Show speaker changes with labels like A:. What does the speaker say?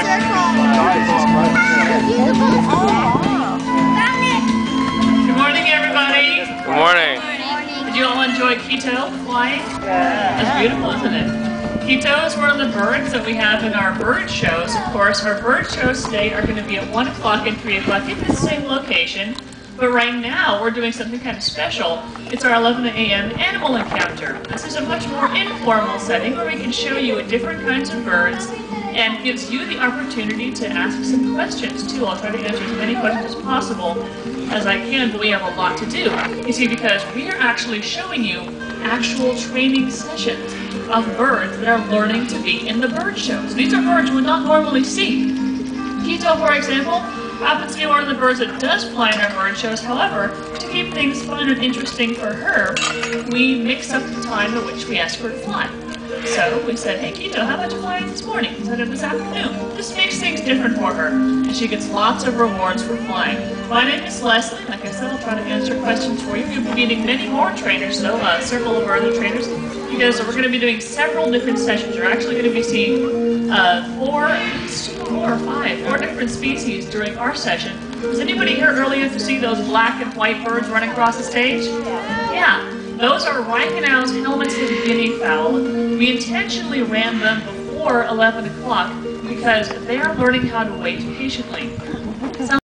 A: Good morning, everybody. Good morning. Did you all enjoy keto flying? Yeah. That's beautiful, isn't it? Keto is one of the birds that we have in our bird shows. Of course, our bird shows today are going to be at 1 o'clock and 3 o'clock at the same location. But right now, we're doing something kind of special. It's our 11 a.m. animal encounter. This is a much more informal setting where we can show you different kinds of birds and gives you the opportunity to ask some questions too. I'll try to answer as many questions as possible as I can, but we have a lot to do. You see, because we are actually showing you actual training sessions of birds that are learning to be in the bird shows. These are birds you would not normally see. Quito, for example, be one of the birds that does fly in our bird shows. However, to keep things fun and interesting for her, we mix up the time at which we ask her to fly. So we said, hey Quito, how about you fly this morning instead of this afternoon? This makes things different for her, and she gets lots of rewards for flying. My name is Leslie. Like I said, I'll try to answer questions for you. You'll be meeting many more trainers, though, uh, several of our other trainers, because we're going to be doing several different sessions. You're actually going to be seeing uh, four, four or five, four different species during our session. Was anybody here earlier to see those black and white birds running across the stage? Yeah. Those are Reichenow's helmeted guinea fowl. We intentionally ran them before 11 o'clock because they are learning how to wait patiently.